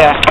Yeah.